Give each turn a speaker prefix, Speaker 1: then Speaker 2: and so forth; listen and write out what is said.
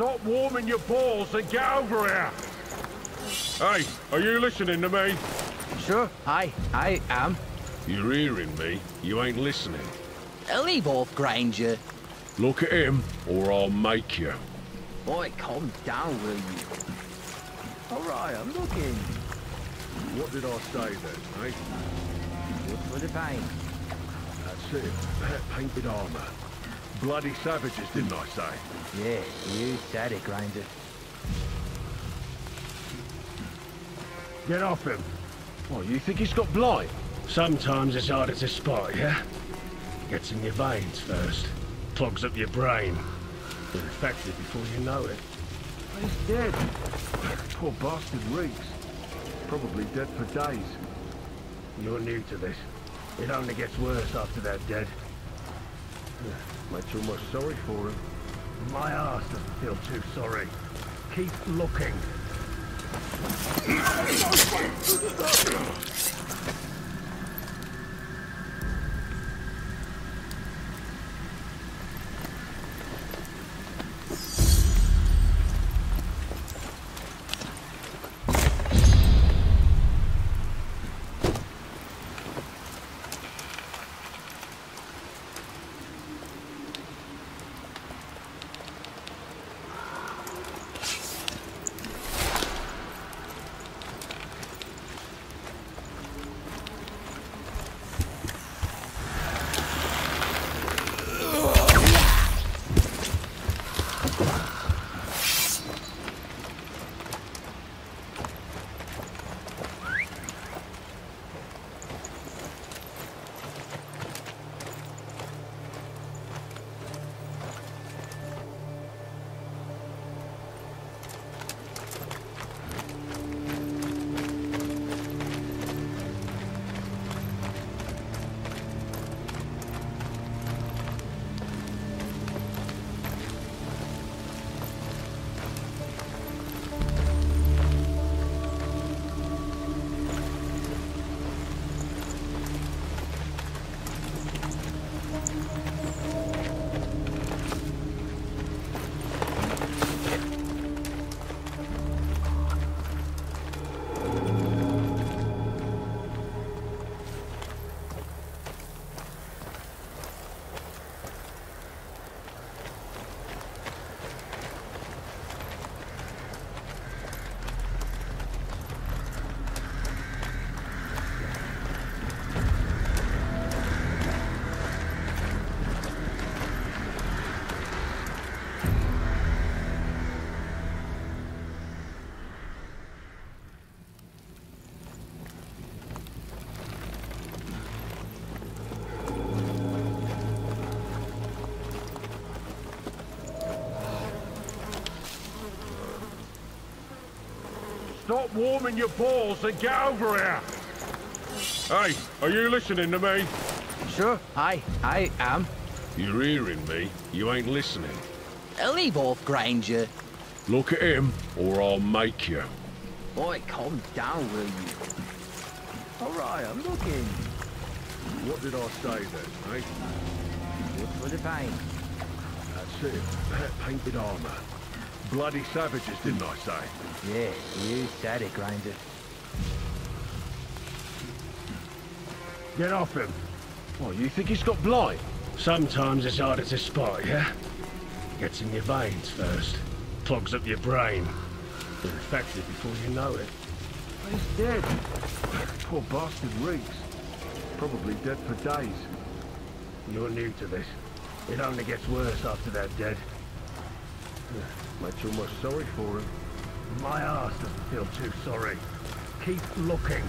Speaker 1: Stop warming your balls and get over here! Hey, are you listening to me?
Speaker 2: Sure, I, I am.
Speaker 1: You're hearing me. You ain't listening.
Speaker 2: Leave off, Granger.
Speaker 1: Look at him, or I'll make you.
Speaker 2: Boy, calm down, will you? All right, I'm looking.
Speaker 1: What did I say then, eh?
Speaker 2: Just for the pain.
Speaker 1: That's it. That painted armor. Bloody savages, didn't I say?
Speaker 2: Yeah, you said it, Granger.
Speaker 1: Get off him. Oh, you think he's got blight?
Speaker 3: Sometimes it's harder to spot, yeah? Gets in your veins first. Clogs up your brain. You're infected before you know it.
Speaker 1: He's dead. Poor bastard reeks. Probably dead for days.
Speaker 3: You're new to this. It only gets worse after they're dead.
Speaker 1: Makes you almost sorry for him.
Speaker 3: My ass doesn't feel too sorry. Keep looking.
Speaker 1: Stop warming your balls and get over here! Hey, are you listening to me?
Speaker 2: Sure, I, I am.
Speaker 1: You're hearing me. You ain't listening.
Speaker 2: Leave off, Granger.
Speaker 1: Look at him, or I'll make you.
Speaker 2: Boy, calm down, will you? All right, I'm looking.
Speaker 1: What did I say then, eh?
Speaker 2: Just for the pain.
Speaker 1: That's it. That painted armor. Bloody savages, didn't I say?
Speaker 2: Yeah, you said it, Granger.
Speaker 3: Get off him.
Speaker 1: Oh, you think he's got blight?
Speaker 3: Sometimes it's harder to spot, yeah? Gets in your veins first. Clogs up your brain. You're infected before you know it.
Speaker 1: He's dead. Poor bastard reeks. Probably dead for days.
Speaker 3: You're new to this. It only gets worse after they're dead.
Speaker 1: Makes too much sorry for him.
Speaker 3: My ass doesn't feel too sorry. Keep looking.